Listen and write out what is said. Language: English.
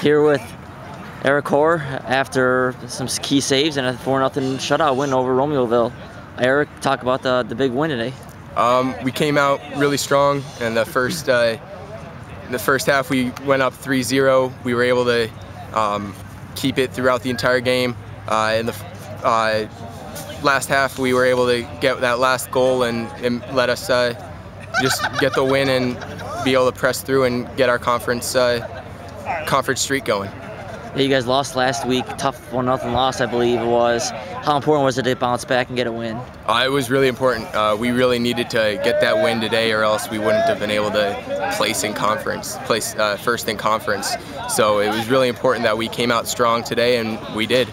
Here with Eric Hoar after some key saves and a 4 0 shutout win over Romeoville. Eric, talk about the, the big win today. Um, we came out really strong in the first uh, the first half. We went up 3-0. We were able to um, keep it throughout the entire game. Uh, in the uh, last half, we were able to get that last goal and, and let us uh, just get the win and be able to press through and get our conference uh, conference streak going. Yeah, you guys lost last week, tough one nothing loss, I believe it was. How important was it to bounce back and get a win? Uh, it was really important. Uh, we really needed to get that win today, or else we wouldn't have been able to place in conference, place uh, first in conference. So it was really important that we came out strong today, and we did.